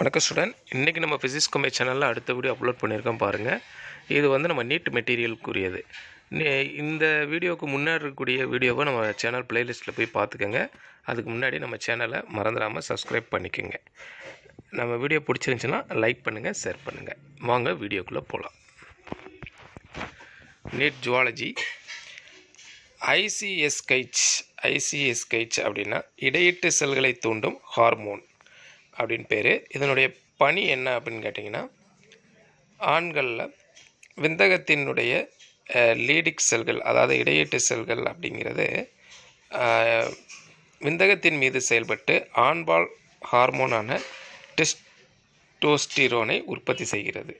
வணக்கம் ஸ்டூடெண்ட் இன்றைக்கி நம்ம ஃபிசிக்ஸ் கம்பே சேனலில் அடுத்த வீடியோ அப்லோட் பண்ணியிருக்கோம் பாருங்கள் இது வந்து நம்ம நீட் மெட்டீரியலுக்குரியது இந்த வீடியோவுக்கு முன்னாடி இருக்கக்கூடிய வீடியோவை நம்ம சேனல் பிளேலிஸ்ட்டில் போய் பார்த்துக்கோங்க. அதுக்கு முன்னாடி நம்ம சேனலை மறந்துடாமல் சப்ஸ்கிரைப் பண்ணிக்கோங்க. நம்ம வீடியோ பிடிச்சிருந்துச்சுன்னா லைக் பண்ணுங்கள் ஷேர் பண்ணுங்கள் வாங்க வீடியோக்குள்ளே போகலாம் நீட் ஜுவாலஜி ஐசிஎஸ் கைச் ஐசிஎஸ் கைச் அப்படின்னா இடையீட்டு செல்களை தூண்டும் ஹார்மோன் அப்படின்னு பேர். இதனுடைய பணி என்ன அப்படின்னு கேட்டிங்கன்னா ஆண்களில் விந்தகத்தினுடைய லீடிக் செல்கள் அதாவது இடையீட்டு செல்கள் அப்படிங்கிறது விந்தகத்தின் மீது செயல்பட்டு ஆண்பால் ஹார்மோனான டெஸ்டோஸ்டிரோனை உற்பத்தி செய்கிறது.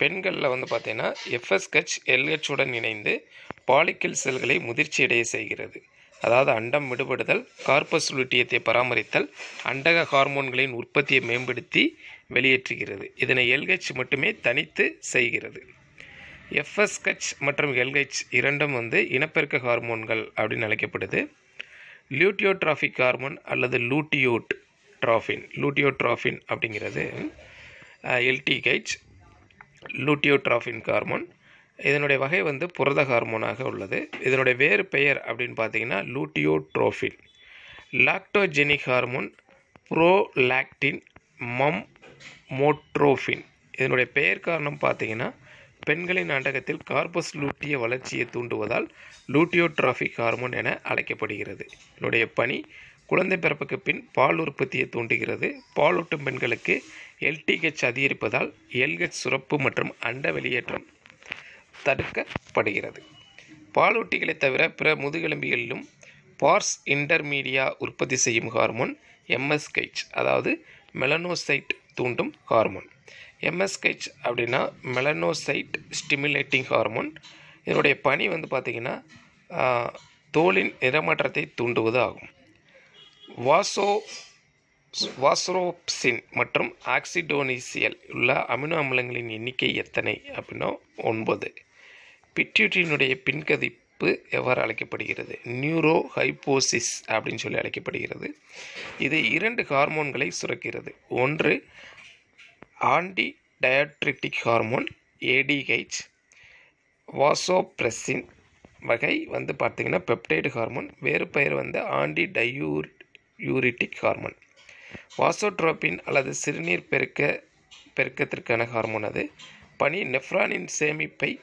பெண்களில் வந்து பார்த்தீங்கன்னா எஃப்எஸ்கச் எல்ஹெச்சுடன் இணைந்து பாலிக்கல் செல்களை முதிர்ச்சியடைய செய்கிறது. அதாவது அண்டம் விடுபடுதல் கார்பஸ் லுட்டியத்தை பராமரித்தல் அண்டக ஹார்மோன்களின் உற்பத்தியை மேம்படுத்தி வெளியேற்றுகிறது. இதனை எல்ஹெச் மட்டுமே தனித்து செய்கிறது. எஃப்எஸ்கச் மற்றும் எல்ஹெச் இரண்டும் வந்து இனப்பெருக்க ஹார்மோன்கள் அப்படின்னு அழைக்கப்படுது. லியூட்டியோட்ராஃபிக் ஹார்மோன் அல்லது லூட்டியோட் ட்ராஃபின் லூட்டியோட்ராஃபின் அப்படிங்கிறது எல்டிஹெச் லூட்டியோட்ராஃபின் ஹார்மோன் இதனுடைய வகை வந்து புரத ஹார்மோனாக உள்ளது. இதனுடைய வேறு பெயர் அப்படின்னு பார்த்தீங்கன்னா luteotrophin. Lactogenic hormone prolactin mammotrophin இதனுடைய பெயர் காரணம் பார்த்தீங்கன்னா பெண்களின் அண்டகத்தில் கார்பஸ் லூட்டிய வளர்ச்சியை தூண்டுவதால் லூட்டியோட்ராஃபிக் ஹார்மோன் என அழைக்கப்படுகிறது. இதனுடைய பணி குழந்தை பிறப்புக்கு பின் பால் உற்பத்தியை தூண்டுகிறது. பாலூட்டும் பெண்களுக்கு எல்டிஹெச் அதிகரிப்பதால் எல்ஹெச் சுரப்பு மற்றும் அண்ட வெளியேற்றம் தடுக்கப்படுகிறது. பாலூட்டிகளை தவிர பிற முதுகெலும்பிகளிலும் பார்ஸ் இன்டர்மீடியா உற்பத்தி செய்யும் ஹார்மோன் எம்எஸ்கைச் அதாவது மெலனோசைட் தூண்டும் ஹார்மோன். எம்எஸ்கைச் அப்படின்னா மெலனோசைட் ஸ்டிமுலேட்டிங் ஹார்மோன். இதனுடைய பணி வந்து பார்த்திங்கன்னா தோலின் நிறமாற்றத்தை தூண்டுவது ஆகும். வாசோ வாசரோப்சின் மற்றும் ஆக்சிடோனிசியல் உள்ள அமினோ அமிலங்களின் எண்ணிக்கை எத்தனை அப்படின்னா ஒன்பது. பிட்யூட்டினுடைய பின்கதிப்பு எவ்வாறு அழைக்கப்படுகிறது? நியூரோ ஹைப்போசிஸ் அப்படின்னு சொல்லி அழைக்கப்படுகிறது. இது இரண்டு ஹார்மோன்களை சுரக்கிறது. ஒன்று anti diuretic hormone ADH vasopressin வகை வந்து பார்த்திங்கன்னா பெப்டைடு ஹார்மோன் வேறு பெயர் வந்து ஆன்டி டயூர் யூரிட்டிக் ஹார்மோன். வாசோட்ரோபின் அல்லது சிறுநீர் பெருக்க பெருக்கத்திற்கான ஹார்மோன் அது. பனி நெஃப்ரானின் சேமிப்பை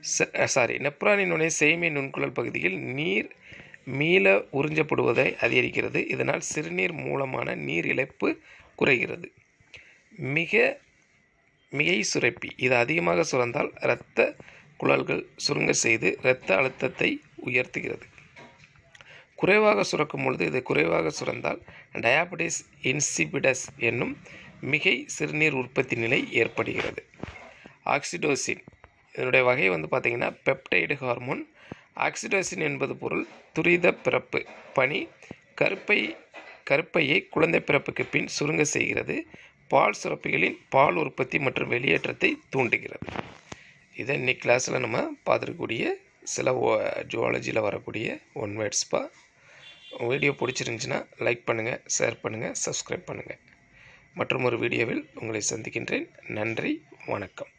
சாரி நெப்ரானினுடைய சேமி நுண்குழல் பகுதியில் நீர் மீள உறிஞ்சப்படுவதை அதிகரிக்கிறது. இதனால் சிறுநீர் மூலமான நீர் இழப்பு குறைகிறது. மிக மிகை சுரப்பி இது அதிகமாக சுரந்தால் இரத்த குழல்கள் சுருங்க செய்து இரத்த அழுத்தத்தை உயர்த்துகிறது. குறைவாக சுரக்கும் பொழுது இது குறைவாக சுரந்தால் டயாபெட்டிஸ் இன்சிபிடஸ் என்னும் மிகை சிறுநீர் உற்பத்தி நிலை ஏற்படுகிறது. ஆக்சிடோசின் இதனுடைய வகை வந்து பார்த்திங்கன்னா பெப்டைடு ஹார்மோன் ஆக்சிடோசின் என்பது பொருள் துரித பிறப்பு பனி கருப்பை கருப்பையை குழந்தை பிறப்புக்கு பின் சுருங்க செய்கிறது பால் சுரப்பிகளின் பால் உற்பத்தி மற்றும் வெளியேற்றத்தை தூண்டுகிறது. இதை இன்னைக்கு கிளாஸில் நம்ம பார்த்துருக்கக்கூடிய சில ஜுவாலஜியில் வரக்கூடிய ஒன் வேர்ட்ஸ்ப்பா வீடியோ பிடிச்சிருந்துச்சின்னா லைக் பண்ணுங்கள் ஷேர் பண்ணுங்கள் சப்ஸ்கிரைப் பண்ணுங்கள் மற்றும் ஒரு வீடியோவில் உங்களை சந்திக்கின்றேன். நன்றி வணக்கம்.